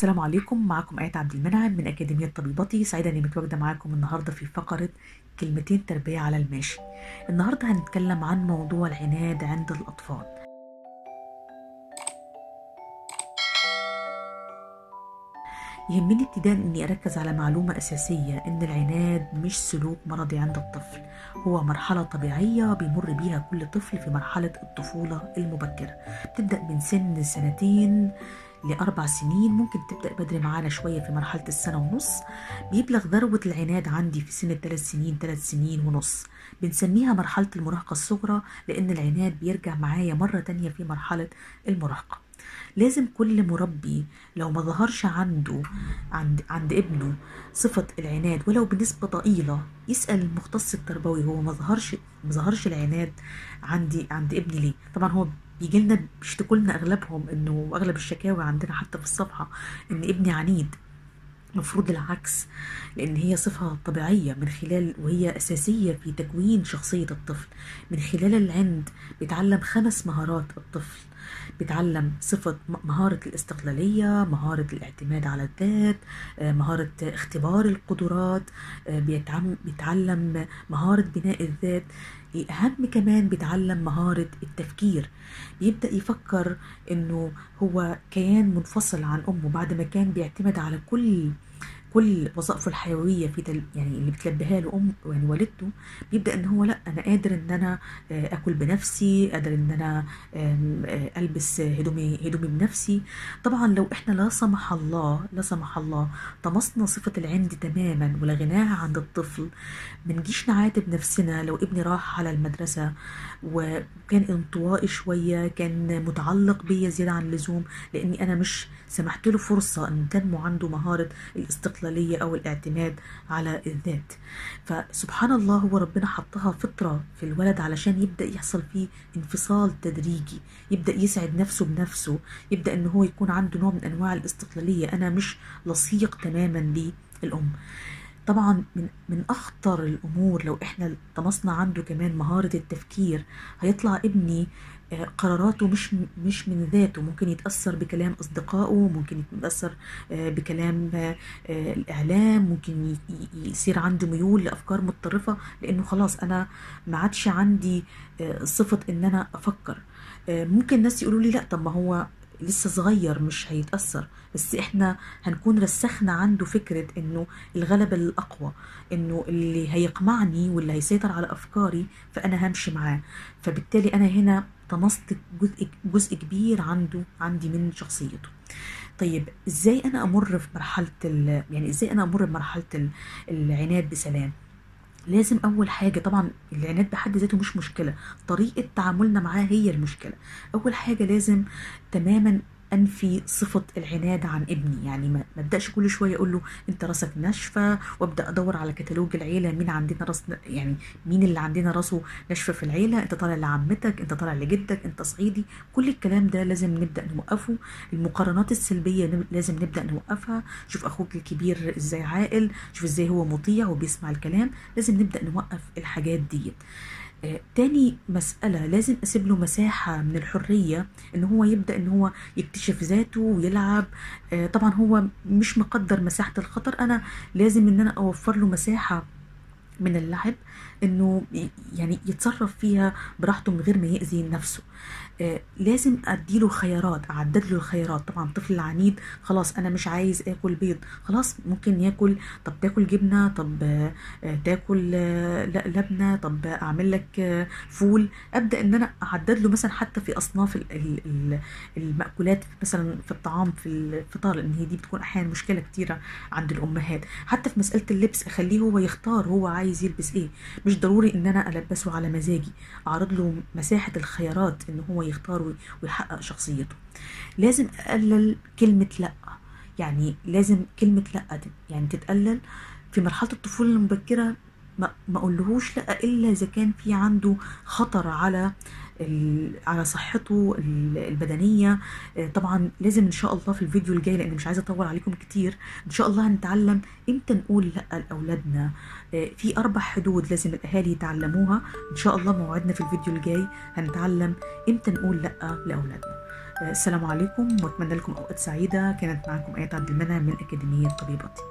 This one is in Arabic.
السلام عليكم. معكم آية عبد المنعم من أكاديمية طبيبتي. سعيدة إني متواجدة معاكم النهاردة في فقرة كلمتين تربية على الماشي. النهاردة هنتكلم عن موضوع العناد عند الأطفال. يهمني ابتداء إني أركز على معلومة أساسية إن العناد مش سلوك مرضي عند الطفل. هو مرحلة طبيعية بيمر بيها كل طفل في مرحلة الطفولة المبكرة. بتبدأ من سن سنتين لأربع سنين. ممكن تبدأ بدري معانا شوية في مرحلة السنة ونص. بيبلغ ذروة العناد عندي في سن الثلاث سنين ثلاث سنين ونص. بنسميها مرحلة المراهقة الصغرى لأن العناد بيرجع معايا مرة تانية في مرحلة المراهقة. لازم كل مربي لو ما ظهرش عنده عند عند ابنه صفة العناد ولو بنسبة ضئيلة يسأل المختص التربوي هو ما ظهرش ما ظهرش العناد عندي عند ابني ليه؟ طبعا هو بيجي لنا بيشتكوا لنا أغلبهم إنه أغلب الشكاوى عندنا حتى في الصفحة إن ابني عنيد المفروض العكس لأن هي صفة طبيعية من خلال وهي أساسية في تكوين شخصية الطفل. من خلال العند بيتعلم خمس مهارات الطفل. بيتعلم صفة مهارة الاستقلالية مهارة الاعتماد على الذات مهارة اختبار القدرات بيتعلم مهارة بناء الذات. الأهم كمان بيتعلم مهارة التفكير. بيبدأ يفكر إنه هو كيان منفصل عن أمه بعد ما كان بيعتمد على كل كل وظائفه الحيوية في تل... يعني اللي بتلبيها له ام يعني والدته بيبدأ إن هو لأ أنا قادر إن أنا آكل بنفسي قادر إن أنا ألبس هدومي هدومي بنفسي. طبعا لو إحنا لا سمح الله لا سمح الله طمسنا صفة العند تماما ولغيناها عند الطفل ما نجيش نعاتب نفسنا لو ابني راح على المدرسة وكان انطوائي شوية كان متعلق بيا زيادة عن اللزوم لأني أنا مش سمحت له فرصة إن تنمو عنده مهارة الاستقلال الاستقلالية أو الاعتماد على الذات. فسبحان الله هو ربنا حطها فطرة في الولد علشان يبدأ يحصل فيه انفصال تدريجي يبدأ يسعد نفسه بنفسه يبدأ أنه هو يكون عنده نوع من أنواع الاستقلالية. أنا مش لصيق تماما بالأم طبعا من من أخطر الأمور لو إحنا طمسنا عنده كمان مهارة التفكير هيطلع ابني قراراته مش مش من ذاته. ممكن يتأثر بكلام أصدقائه ممكن يتأثر بكلام الإعلام ممكن يصير عنده ميول لأفكار متطرفة لأنه خلاص أنا ما عادش عندي صفة إن أنا أفكر. ممكن الناس يقولوا لي لا طب ما هو لسه صغير مش هيتأثر. بس إحنا هنكون رسخنا عنده فكرة إنه الغلبة الأقوى إنه اللي هيقمعني واللي هيسيطر على أفكاري فأنا همشي معاه. فبالتالي أنا هنا طمست جزء, جزء كبير عنده عندي من شخصيته. طيب إزاي أنا أمر في مرحلة يعني إزاي أنا أمر بمرحلة العناد بسلام؟ لازم أول حاجة طبعا العناد بحد ذاته مش مشكلة طريقة تعاملنا معاه هي المشكلة. أول حاجة لازم تماما انفي صفة العناد عن ابني. يعني ما أبدأش كل شوية أقول له أنت راسك ناشفة وأبدأ أدور على كتالوج العيلة مين عندنا راس يعني مين اللي عندنا راسه ناشفة في العيلة؟ أنت طالع لعمتك أنت طالع لجدك أنت صعيدي. كل الكلام ده لازم نبدأ نوقفه. المقارنات السلبية لازم نبدأ نوقفها. شوف أخوك الكبير إزاي عاقل شوف إزاي هو مطيع وبيسمع الكلام. لازم نبدأ نوقف الحاجات دي. آه، تاني مسألة لازم أسيب له مساحة من الحرية إن هو يبدأ إن هو يكتشف ذاته ويلعب. آه، طبعا هو مش مقدر مساحة الخطر أنا لازم إن أنا أوفر له مساحة من اللعب. إنه يعني يتصرف فيها براحته من غير ما يأذي نفسه. آه لازم أديله خيارات أعدد له الخيارات. طبعا الطفل العنيد خلاص أنا مش عايز آكل بيض. خلاص ممكن ياكل طب تاكل جبنة طب آه تاكل آه لبنة طب أعمل لك فول. أبدأ إن أنا أعدد له مثلا حتى في أصناف ال ال المأكولات مثلا في الطعام في الفطار لأن هي دي بتكون أحيانا مشكلة كتيرة عند الأمهات. حتى في مسألة اللبس أخليه هو يختار هو عايز يلبس إيه. مش ضروري إن أنا ألبسه على مزاجي. أعرض له مساحة الخيارات إن هو يختار ويحقق شخصيته. لازم أقلل كلمة لأ. يعني لازم كلمة لأ يعني تتقلل في مرحلة الطفولة المبكرة ما اقولهوش لا إلا إذا كان في عنده خطر على على صحته البدنية. طبعا لازم إن شاء الله في الفيديو الجاي لأن مش عايزة أطول عليكم كتير. إن شاء الله هنتعلم إمتى نقول لا لأولادنا. في أربع حدود لازم الأهالي يتعلموها. إن شاء الله موعدنا في الفيديو الجاي هنتعلم إمتى نقول لا لأولادنا. السلام عليكم. وأتمنى لكم أوقات سعيدة. كانت معكم ايات عبد المنعم من أكاديمية طبيبتي